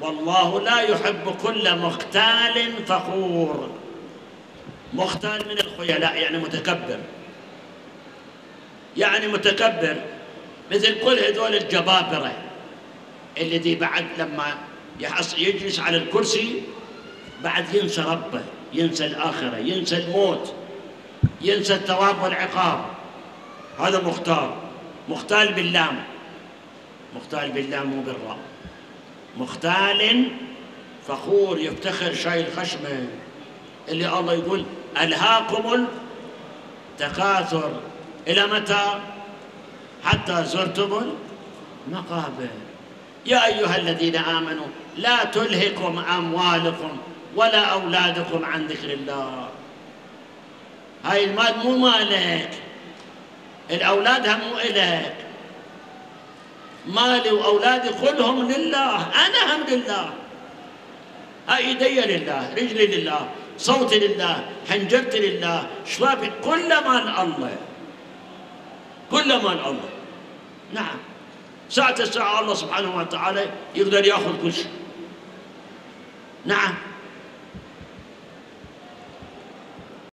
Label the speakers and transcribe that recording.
Speaker 1: والله لا يحب كل مختال فخور. مختال من الخيلاء يعني متكبر. يعني متكبر مثل كل هذول الجبابرة الذي بعد لما يجلس على الكرسي بعد ينسى ربه ينسى الآخرة ينسى الموت ينسى الثواب والعقاب. هذا مختار مختال باللام. مختال باللام مو بالراء. مختال فخور يفتخر شايل خشمه اللي الله يقول ألهاكم التكاثر. إلى متى؟ حتى زرتم المقابر. يا أيها الذين آمنوا لا تلهكم أموالكم ولا أولادكم عن ذكر الله. هاي المال مو مالك الأولاد هم مو إلك مالي وأولادي كلهم لله. أنا هم لله. هاي إيدي لله رجلي لله صوتي لله حنجرتي لله شبابي كل مال الله. كل مال الله. نعم. ساعة الساعة الله سبحانه وتعالى يقدر يأخذ كل شيء. نعم.